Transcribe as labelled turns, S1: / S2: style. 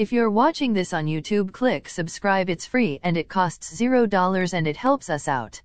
S1: If you're watching this on YouTube click subscribe it's free and it costs $0 and it helps us out.